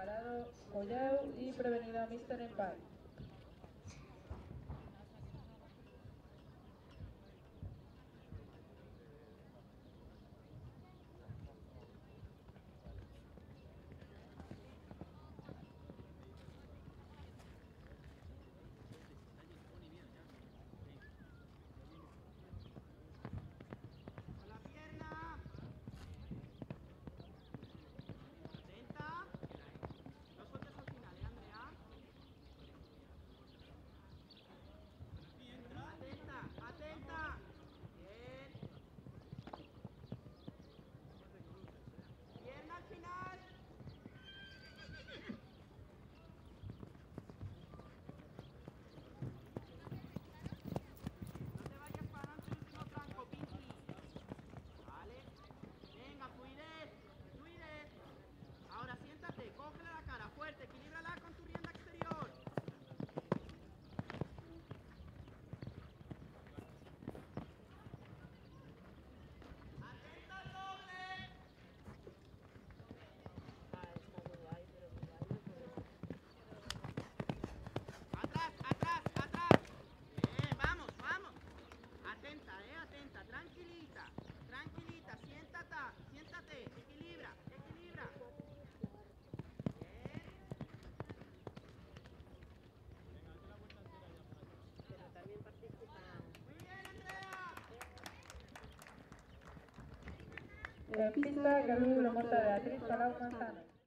Parado Collao y prevenido Mr. Empire. En la pista, gravículo corta de Beatriz Palau Manzano.